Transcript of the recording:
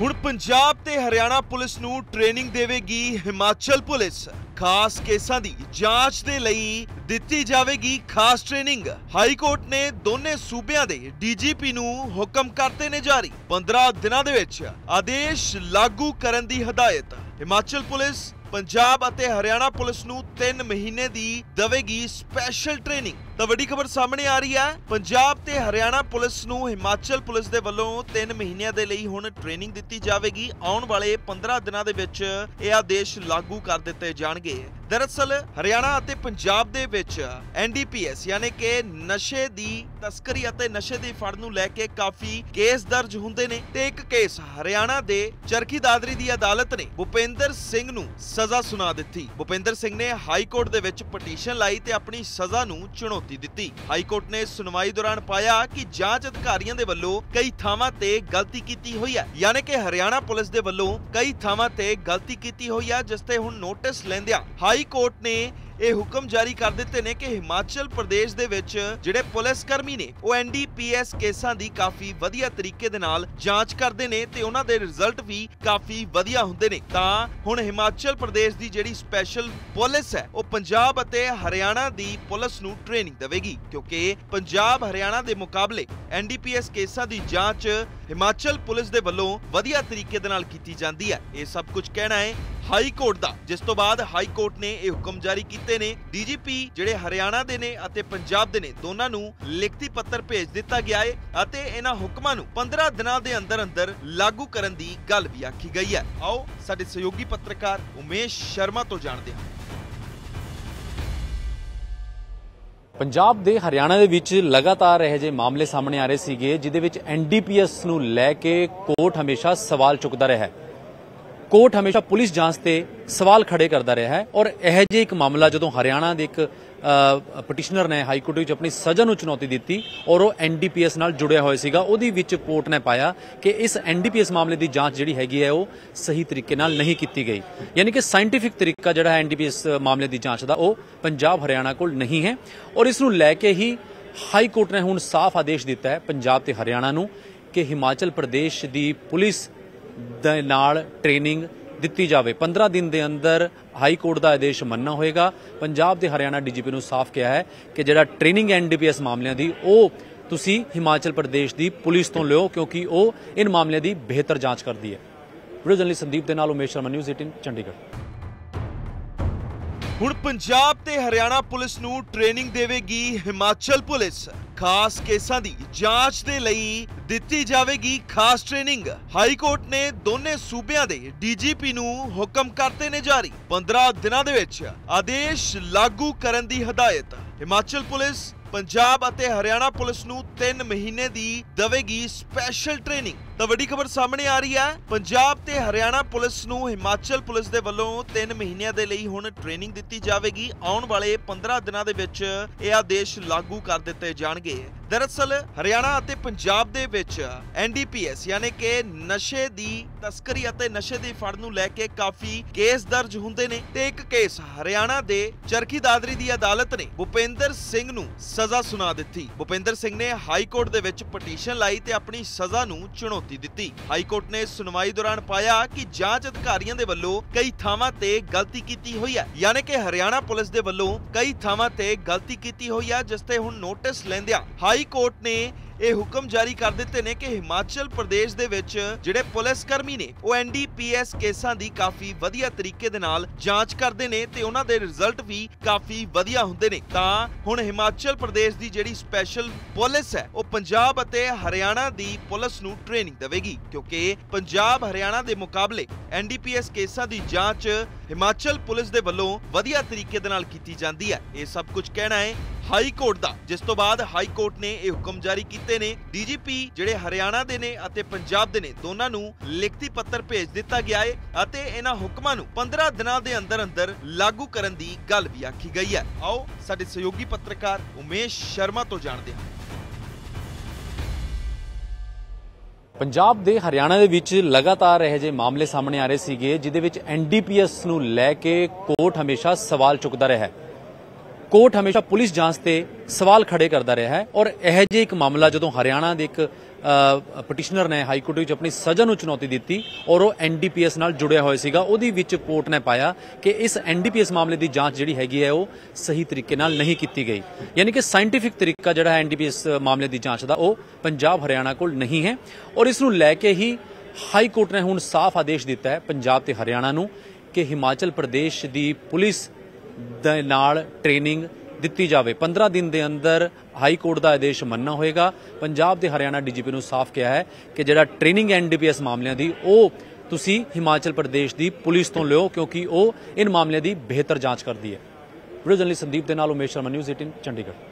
ਹੁਣ ਪੰਜਾਬ ਤੇ ਹਰਿਆਣਾ ਪੁਲਿਸ ਨੂੰ ਟ੍ਰੇਨਿੰਗ ਦੇਵੇਗੀ ਹਿਮਾਚਲ ਪੁਲਿਸ। ਖਾਸ ਕੇਸਾਂ ਦੀ ਜਾਂਚ ਦੇ ਲਈ ਦਿੱਤੀ ਜਾਵੇਗੀ ਖਾਸ ਟ੍ਰੇਨਿੰਗ। ਹਾਈ ਕੋਰਟ ਨੇ ਦੋਨੇ ਸੂਬਿਆਂ ਦੇ ਡੀਜੀਪੀ ਨੂੰ ਹੁਕਮ ਕਰਤੇ ਨੇ ਜਾਰੀ। 15 ਦਿਨਾਂ ਦੇ ਵਿੱਚ ਆਦੇਸ਼ ਲਾਗੂ ਕਰਨ ਦੀ ਹਦਾਇਤ। ਹਿਮਾਚਲ ਪੁਲਿਸ ਪੰਜਾਬ ਅਤੇ ਹਰਿਆਣਾ ਪੁਲਿਸ ਨੂੰ 3 ਮਹੀਨੇ ਦੀ ਦੇਵੇਗੀ ਸਪੈਸ਼ਲ ਟ੍ਰੇਨਿੰਗ ਤਾਂ ਵੱਡੀ ਖਬਰ ਸਾਹਮਣੇ ਆ ਰਹੀ ਹੈ, ਪੰਜਾਬ ਤੇ ਹਰਿਆਣਾ ਪੁਲਿਸ ਨੂੰ ਹਿਮਾਚਲ ਪੁਲਿਸ ਦੇ ਵੱਲੋਂ 3 ਮਹੀਨਿਆਂ ਦੇ ਲਈ ਹੁਣ ਟ੍ਰੇਨਿੰਗ ਦਿੱਤੀ ਜਾਵੇਗੀ। ਆਉਣ ਵਾਲੇ 15 ਦਿਨਾਂ ਦੇ ਵਿੱਚ ਇਹ ਆਦੇਸ਼ ਲਾਗੂ ਕਰ ਦਿੱਤੇ ਜਾਣਗੇ। ਦਰਅਸਲ ਹਰਿਆਣਾ ਅਤੇ ਪੰਜਾਬ ਦੇ ਵਿੱਚ ਐਨਡੀਪੀਐਸ ਯਾਨੀ ਕਿ ਨਸ਼ੇ ਦੀ ਤਸਕਰੀ ਅਤੇ ਨਸ਼ੇ ਦੀ ਫੜ ਨੂੰ ਲੈ ਕੇ ਕਾਫੀ ਕੇਸ ਦਰਜ ਹੁੰਦੇ ਨੇ ਤੇ ਇੱਕ ਕੇਸ ਹਰਿਆਣਾ ਦੇ ਚਰਖੀ ਦਾਦਰੀ ਦੀ ਅਦਾਲਤ ਨੇ ਭੁਪਿੰਦਰ ਸਿੰਘ ਨੂੰ ਸਜ਼ਾ ਸੁਣਾ ਦਿੱਤੀ। ਭੁਪਿੰਦਰ ਸਿੰਘ ਨੇ ਹਾਈ ਕੋਰਟ ਦੇ ਵਿੱਚ ਪਟੀਸ਼ਨ ਲਾਈ ਤੇ ਆਪਣੀ ਸਜ਼ਾ ਨੂੰ ਚੁਣੌਤੀ ਦਿੱਤੀ। ਹਾਈ ਕੋਰਟ ਨੇ ਸੁਣਵਾਈ ਦੌਰਾਨ ਪਾਇਆ ਕਿ ਜਾਂਚ ਅਧਿਕਾਰੀਆਂ ਦੇ ਵੱਲੋਂ ਕਈ ਥਾਵਾਂ ਤੇ ਗਲਤੀ ਕੀਤੀ ਹੋਈ ਹੈ। ਯਾਨੀ ਕਿ ਹਰਿਆਣਾ ਪੁਲਿਸ ਦੇ ਵੱਲੋਂ ਕਈ ਥਾਵਾਂ ਤੇ ਗਲਤੀ ਕੀਤੀ ਹੋਈ ਹੈ, ਜਿਸ ਤੇ ਹੁਣ ਨੋਟਿਸ ਲੈਂਦਿਆਂ ਹਾਈ ਕੋਰਟ ਨੇ ਇਹ ਹੁਕਮ ਜਾਰੀ ਕਰ ਦਿੱਤੇ ਨੇ ਕਿ ਹਿਮਾਚਲ ਪ੍ਰਦੇਸ਼ ਦੇ ਵਿੱਚ ਜਿਹੜੇ ਪੁਲਿਸ ਕਰਮੀ ਨੇ, ਉਹ ਐਨਡੀਪੀਐਸ ਕੇਸਾਂ ਦੀ ਕਾਫੀ ਵਧੀਆ ਤਰੀਕੇ ਦੇ ਨਾਲ ਜਾਂਚ ਕਰਦੇ ਨੇ ਤੇ ਉਹਨਾਂ ਦੇ ਰਿਜ਼ਲਟ ਵੀ ਕਾਫੀ ਵਧੀਆ ਹੁੰਦੇ ਨੇ। ਤਾਂ ਹੁਣ ਹਿਮਾਚਲ ਪ੍ਰਦੇਸ਼ ਦੀ ਜਿਹੜੀ ਸਪੈਸ਼ਲ ਪੁਲਿਸ ਹੈ, ਉਹ ਪੰਜਾਬ ਅਤੇ ਹਰਿਆਣਾ ਦੀ ਪੁਲਿਸ ਨੂੰ ਟ੍ਰੇਨਿੰਗ ਦੇਵੇਗੀ, ਕਿਉਂਕਿ ਪੰਜਾਬ, ਹਰਿਆਣਾ ਦੇ ਮੁਕਾਬਲੇ ਐਨਡੀਪੀਐਸ ਕੇਸਾਂ ਦੀ ਜਾਂਚ ਹਿਮਾਚਲ ਪੁਲਿਸ ਦੇ ਵੱਲੋਂ ਵਧੀਆ ਤਰੀਕੇ ਦੇ ਨਾਲ ਕੀਤੀ ਜਾਂਦੀ ਹੈ। ਇਹ ਸਭ ਕੁਝ ਕਹਿਣਾ ਹੈ। ਹਾਈ ਕੋਰਟ ਦਾ, ਜਿਸ ਤੋਂ ਬਾਅਦ ਹਾਈ ਕੋਰਟ ਨੇ ਇਹ ਹੁਕਮ ਜਾਰੀ ਕੀਤੇ ਨੇ। ਡੀਜੀਪੀ ਜਿਹੜੇ ਹਰਿਆਣਾ ਦੇ ਨੇ ਅਤੇ ਪੰਜਾਬ ਦੇ ਨੇ, ਦੋਨਾਂ ਨੂੰ ਲਿਖਤੀ ਪੱਤਰ ਭੇਜ ਦਿੱਤਾ ਗਿਆ ਹੈ ਅਤੇ ਇਹਨਾਂ ਹੁਕਮਾਂ ਨੂੰ 15 ਦਿਨਾਂ ਦੇ ਅੰਦਰ ਅੰਦਰ ਲਾਗੂ ਕਰਨ ਦੀ ਗੱਲ ਵੀ ਆਖੀ ਗਈ ਹੈ। ਆਓ ਸਾਡੇ ਸਹਿਯੋਗੀ ਪੱਤਰਕਾਰ ਉਮੇਸ਼ ਸ਼ਰਮਾ ਤੋਂ ਜਾਣਦੇ ਹਾਂ। ਪੰਜਾਬ ਦੇ ਹਰਿਆਣਾ ਦੇ ਵਿੱਚ ਲਗਾਤਾਰ ਇਹ ਜਿਹੇ ਮਾਮਲੇ ਸਾਹਮਣੇ ਆ ਰਹੇ ਸੀਗੇ ਜਿਦੇ ਵਿੱਚ ਐਨਡੀਪੀਐਸ ਨੂੰ ਲੈ ਕੇ ਕੋਰਟ ਹਮੇਸ਼ਾ ਸਵਾਲ ਚੁੱਕਦਾ ਰਿਹਾ ਹੈ। ਕੋਰਟ ਹਮੇਸ਼ਾ ਪੁਲਿਸ ਜਾਂਚ ਤੇ ਸਵਾਲ ਖੜੇ ਕਰਦਾ ਰਿਹਾ ਹੈ ਔਰ ਇਹ ਜਿਹੇ ਇੱਕ ਮਾਮਲਾ ਜਦੋਂ ਹਰਿਆਣਾ ਦੇ ਇੱਕ ਪਟੀਸ਼ਨਰ ਨੇ ਹਾਈ ਕੋਰਟ ਵਿੱਚ ਆਪਣੀ ਸਜ਼ਾ ਨੂੰ ਚੁਣੌਤੀ ਦਿੱਤੀ ਔਰ ਉਹ ਐਨਡੀਪੀਐਸ ਨਾਲ ਜੁੜਿਆ ਹੋਇਆ ਸੀਗਾ, ਉਹਦੀ ਵਿੱਚ ਕੋਰਟ ਨੇ ਪਾਇਆ ਕਿ ਇਸ ਐਨਡੀਪੀਐਸ ਮਾਮਲੇ ਦੀ ਜਾਂਚ ਜਿਹੜੀ ਹੈਗੀ ਹੈ ਉਹ ਸਹੀ ਤਰੀਕੇ ਨਾਲ ਨਹੀਂ ਕੀਤੀ ਗਈ। ਯਾਨੀ ਕਿ ਸਾਇੰਟੀਫਿਕ ਤਰੀਕਾ ਜਿਹੜਾ ਹੈ ਐਨਡੀਪੀਐਸ ਮਾਮਲੇ ਦੀ ਜਾਂਚ ਦਾ, ਉਹ ਪੰਜਾਬ ਹਰਿਆਣਾ ਕੋਲ ਨਹੀਂ ਹੈ ਔਰ ਇਸ ਨੂੰ ਲੈ ਕੇ ਹੀ ਹਾਈ ਕੋਰਟ ਨੇ ਹੁਣ ਸਾਫ਼ ਆਦੇਸ਼ ਦਿੱਤਾ ਹੈ ਪੰਜਾਬ ਤੇ ਹਰਿਆਣਾ ਨੂੰ ਕਿ ਹਿਮਾਚਲ ਪ੍ਰਦੇਸ਼ ਦੀ ਪੁਲਿਸ ਦੇ ਨਾਲ ਟ੍ਰੇਨਿੰਗ ਦਿੱਤੀ ਜਾਵੇ। 15 ਦਿਨ ਦੇ ਅੰਦਰ ਹਾਈ ਕੋਰਟ ਦਾ ਆਦੇਸ਼ ਮੰਨਣਾ ਹੋਏਗਾ। ਪੰਜਾਬ ਦੇ ਹਰਿਆਣਾ ਡੀਜੀਪੀ ਨੂੰ ਸਾਫ਼ ਕਿਹਾ ਹੈ ਕਿ ਜਿਹੜਾ ਟ੍ਰੇਨਿੰਗ ਐਨਡੀਪੀਐਸ ਮਾਮਲਿਆਂ ਦੀ, ਉਹ ਤੁਸੀਂ ਹਿਮਾਚਲ ਪ੍ਰਦੇਸ਼ ਦੀ ਪੁਲਿਸ ਤੋਂ ਲਿਓ, ਕਿਉਂਕਿ ਉਹ ਇਨ ਮਾਮਲਿਆਂ ਦੀ ਬਿਹਤਰ ਜਾਂਚ ਕਰਦੀ ਹੈ। ਵੀਡੀਓ ਜਰਨਲਿਸਟ ਸੰਦੀਪ ਦੇ ਨਾਲ ਉਮੇਸ਼ ਸ਼ਰਮਾ ਨਿਊਜ਼ 18 ਚੰਡੀਗੜ੍ਹ। ਹੁਣ ਪੰਜਾਬ ਤੇ ਹਰਿਆਣਾ ਪੁਲਿਸ ਨੂੰ ਟ੍ਰੇਨਿੰਗ ਦੇਵੇਗੀ ਹਿਮਾਚਲ ਪੁਲਿਸ। ਖਾਸ ਕੇਸਾਂ ਦੀ ਜਾਂਚ ਦੇ ਲਈ ਦਿੱਤੀ ਜਾਵੇਗੀ ਖਾਸ ਟ੍ਰੇਨਿੰਗ। ਹਾਈ ਕੋਰਟ ਨੇ ਦੋਨੇ ਸੂਬਿਆਂ ਦੇ ਡੀਜੀਪੀ ਨੂੰ ਹੁਕਮ ਕਰਤੇ ਨੇ ਜਾਰੀ। 15 ਦਿਨਾਂ ਦੇ ਵਿੱਚ ਆਦੇਸ਼ ਲਾਗੂ ਕਰਨ ਦੀ ਹਦਾਇਤ। ਹਿਮਾਚਲ ਪੁਲਿਸ, ਪੰਜਾਬ ਅਤੇ ਹਰਿਆਣਾ ਪੁਲਿਸ ਨੂੰ 3 ਮਹੀਨੇ ਦੀ ਦੇਵੇਗੀ ਸਪੈਸ਼ਲ ਟ੍ਰੇਨਿੰਗ। ਤਾਂ ਵੱਡੀ ਖਬਰ ਸਾਹਮਣੇ ਆ ਰਹੀ ਹੈ, ਪੰਜਾਬ ਤੇ ਹਰਿਆਣਾ ਪੁਲਿਸ ਨੂੰ ਹਿਮਾਚਲ ਪੁਲਿਸ ਦੇ ਵੱਲੋਂ 3 ਮਹੀਨਿਆਂ ਦੇ ਲਈ ਹੁਣ ਟ੍ਰੇਨਿੰਗ ਦਿੱਤੀ ਜਾਵੇਗੀ। ਆਉਣ ਵਾਲੇ 15 ਦਿਨਾਂ ਦੇ ਵਿੱਚ ਇਹ ਆਦੇਸ਼ ਲਾਗੂ ਕਰ ਦਿੱਤੇ ਜਾਣਗੇ। ਦਰਅਸਲ ਹਰਿਆਣਾ ਅਤੇ ਪੰਜਾਬ ਦੇ ਵਿੱਚ ਐਨਡੀਪੀਐਸ ਯਾਨੀ ਕਿ ਨਸ਼ੇ ਦੀ ਤਸਕਰੀ ਅਤੇ ਨਸ਼ੇ ਦੀ ਫੜ ਨੂੰ ਲੈ ਕੇ ਕਾਫੀ ਕੇਸ ਦਰਜ ਹੁੰਦੇ ਨੇ ਤੇ ਇੱਕ ਕੇਸ ਹਰਿਆਣਾ ਦੇ ਚਰਖੀ ਦਾਦਰੀ ਦੀ ਅਦਾਲਤ ਨੇ ਭੁਪਿੰਦਰ ਸਿੰਘ ਨੂੰ ਸਜ਼ਾ ਸੁਣਾ ਦਿੱਤੀ। ਭੁਪਿੰਦਰ ਸਿੰਘ ਨੇ ਹਾਈ ਕੋਰਟ ਦੇ ਵਿੱਚ ਪਟੀਸ਼ਨ ਲਾਈ ਤੇ ਆਪਣੀ ਸਜ਼ਾ ਨੂੰ ਚੁਣੌਤੀ ਦਿੱਤੀ। ਹਾਈ ਕੋਰਟ ਨੇ ਸੁਣਵਾਈ ਦੌਰਾਨ ਪਾਇਆ ਕਿ ਜਾਂਚ ਅਧਿਕਾਰੀਆਂ ਦੇ ਵੱਲੋਂ ਕਈ ਥਾਵਾਂ ਤੇ ਗਲਤੀ ਕੀਤੀ ਹੋਈ ਹੈ। ਯਾਨੀ ਕਿ ਹਰਿਆਣਾ ਪੁਲਿਸ ਦੇ ਵੱਲੋਂ ਕਈ ਥਾਵਾਂ ਤੇ ਗਲਤੀ ਕੀਤੀ ਹੋਈ ਹੈ, ਜਿਸ ਤੇ ਹੁਣ ਨੋਟਿਸ ਲੈਂਦਿਆਂ ਹਾਈ ਕੋਰਟ ਨੇ ਇਹ ਹੁਕਮ ਜਾਰੀ ਕਰ ਦਿੱਤੇ ਨੇ ਕਿ ਹਿਮਾਚਲ ਪ੍ਰਦੇਸ਼ ਦੇ ਵਿੱਚ ਜਿਹੜੇ ਪੁਲਿਸ ਕਰਮੀ ਨੇ, ਉਹ ਐਨਡੀਪੀਐਸ ਕੇਸਾਂ ਦੀ ਕਾਫੀ ਵਧੀਆ ਤਰੀਕੇ ਦੇ ਨਾਲ ਜਾਂਚ ਕਰਦੇ ਨੇ ਤੇ ਉਹਨਾਂ ਦੇ ਰਿਜ਼ਲਟ ਵੀ ਕਾਫੀ ਵਧੀਆ ਹੁੰਦੇ ਨੇ। ਤਾਂ ਹੁਣ ਹਿਮਾਚਲ ਪ੍ਰਦੇਸ਼ ਦੀ ਜਿਹੜੀ ਸਪੈਸ਼ਲ ਪੁਲਿਸ ਹੈ, ਉਹ ਪੰਜਾਬ ਅਤੇ ਹਰਿਆਣਾ ਦੀ ਪੁਲਿਸ ਨੂੰ ਟ੍ਰੇਨਿੰਗ ਦੇਵੇਗੀ, ਕਿਉਂਕਿ ਪੰਜਾਬ ਹਰਿਆਣਾ ਦੇ ਮੁਕਾਬਲੇ ਐਨਡੀਪੀਐਸ ਕੇਸਾਂ ਦੀ ਜਾਂਚ ਹਿਮਾਚਲ ਪੁਲਿਸ ਦੇ ਵੱਲੋਂ ਵਧੀਆ ਤਰੀਕੇ ਦੇ ਨਾਲ ਕੀਤੀ ਜਾਂਦੀ ਹੈ। ਇਹ ਸਭ ਕੁਝ ਕਹਿਣਾ ਹੈ। ਹਾਈ ਕੋਰਟ ਦਾ, ਜਿਸ ਤੋਂ ਬਾਅਦ ਹਾਈ ਕੋਰਟ ਨੇ ਇਹ ਹੁਕਮ ਜਾਰੀ ਕੀਤੇ ਨੇ। ਡੀਜੀਪੀ ਜਿਹੜੇ ਹਰਿਆਣਾ ਦੇ ਨੇ ਅਤੇ ਪੰਜਾਬ ਦੇ ਨੇ, ਦੋਨਾਂ ਨੂੰ ਲਿਖਤੀ ਪੱਤਰ ਭੇਜ ਦਿੱਤਾ ਗਿਆ ਹੈ ਅਤੇ ਇਹਨਾਂ ਹੁਕਮਾਂ ਨੂੰ 15 ਦਿਨਾਂ ਦੇ ਅੰਦਰ ਅੰਦਰ ਲਾਗੂ ਕਰਨ ਦੀ ਗੱਲ ਵੀ ਆਖੀ ਗਈ ਹੈ। ਆਓ ਸਾਡੇ ਸਹਿਯੋਗੀ ਪੱਤਰਕਾਰ ਉਮੇਸ਼ ਸ਼ਰਮਾ ਤੋਂ ਜਾਣਦੇ ਹਾਂ। ਪੰਜਾਬ ਦੇ ਹਰਿਆਣਾ ਦੇ ਵਿੱਚ ਲਗਾਤਾਰ ਇਹ ਜਿਹੇ ਮਾਮਲੇ ਸਾਹਮਣੇ ਆ ਰਹੇ ਸੀਗੇ ਜਿਦੇ ਵਿੱਚ ਐਨਡੀਪੀਐਸ ਨੂੰ ਲੈ ਕੇ ਕੋਰਟ ਹਮੇਸ਼ਾ ਸਵਾਲ ਚੁੱਕਦਾ ਰਿਹਾ ਹੈ। ਕੋਰਟ ਹਮੇਸ਼ਾ ਪੁਲਿਸ ਜਾਂਚ ਤੇ ਸਵਾਲ ਖੜੇ ਕਰਦਾ ਰਿਹਾ ਹੈ ਔਰ ਇਹ ਜਿਹੇ ਇੱਕ ਮਾਮਲਾ ਜਦੋਂ ਹਰਿਆਣਾ ਦੇ ਇੱਕ ਪਟੀਸ਼ਨਰ ਨੇ ਹਾਈ ਕੋਰਟ ਵਿੱਚ ਆਪਣੀ ਸਜ਼ਾ ਨੂੰ ਚੁਣੌਤੀ ਦਿੱਤੀ ਔਰ ਉਹ ਐਨਡੀਪੀਐਸ ਨਾਲ ਜੁੜਿਆ ਹੋਇਆ ਸੀਗਾ, ਉਹਦੀ ਵਿੱਚ ਕੋਰਟ ਨੇ ਪਾਇਆ ਕਿ ਇਸ ਐਨਡੀਪੀਐਸ ਮਾਮਲੇ ਦੀ ਜਾਂਚ ਜਿਹੜੀ ਹੈਗੀ ਹੈ ਉਹ ਸਹੀ ਤਰੀਕੇ ਨਾਲ ਨਹੀਂ ਕੀਤੀ ਗਈ। ਯਾਨੀ ਕਿ ਸਾਇੰਟੀਫਿਕ ਤਰੀਕਾ ਜਿਹੜਾ ਹੈ ਐਨਡੀਪੀਐਸ ਮਾਮਲੇ ਦੀ ਜਾਂਚ ਦਾ, ਉਹ ਪੰਜਾਬ ਹਰਿਆਣਾ ਕੋਲ ਨਹੀਂ ਹੈ ਔਰ ਇਸ ਨੂੰ ਲੈ ਕੇ ਹੀ ਹਾਈ ਕੋਰਟ ਨੇ ਹੁਣ ਸਾਫ਼ ਆਦੇਸ਼ ਦਿੱਤਾ ਹੈ ਪੰਜਾਬ ਤੇ ਹਰਿਆਣਾ ਨੂੰ ਕਿ ਹਿਮਾਚਲ ਪ੍ਰਦੇਸ਼ ਦੀ ਪੁਲਿਸ ਦੇ ਨਾਲ ਟ੍ਰੇਨਿੰਗ ਦਿੱਤੀ ਜਾਵੇ। 15 ਦਿਨ ਦੇ ਅੰਦਰ ਹਾਈ ਕੋਰਟ ਦਾ ਆਦੇਸ਼ ਮੰਨਣਾ ਹੋਏਗਾ। ਪੰਜਾਬ ਤੇ ਹਰਿਆਣਾ ਡੀਜੀਪੀ ਨੂੰ ਸਾਫ਼ ਕਿਹਾ ਹੈ ਕਿ ਜਿਹੜਾ ਟ੍ਰੇਨਿੰਗ ਐਨਡੀਪੀਐਸ ਮਾਮਲਿਆਂ ਦੀ, ਉਹ ਤੁਸੀਂ ਹਿਮਾਚਲ ਪ੍ਰਦੇਸ਼ ਦੀ ਪੁਲਿਸ ਤੋਂ ਲਿਓ, ਕਿਉਂਕਿ ਉਹ ਇਨ ਮਾਮਲਿਆਂ ਦੀ ਬਿਹਤਰ ਜਾਂਚ ਕਰਦੀ ਹੈ। ਵੀਡੀਓ ਜਰਨਲਿਸਟ ਸੰਦੀਪ ਦੇ ਨਾਲ ਉਮੇਸ਼ ਸ਼ਰਮਾ, ਨਿਊਜ਼ 18 ਚੰਡੀਗੜ੍ਹ।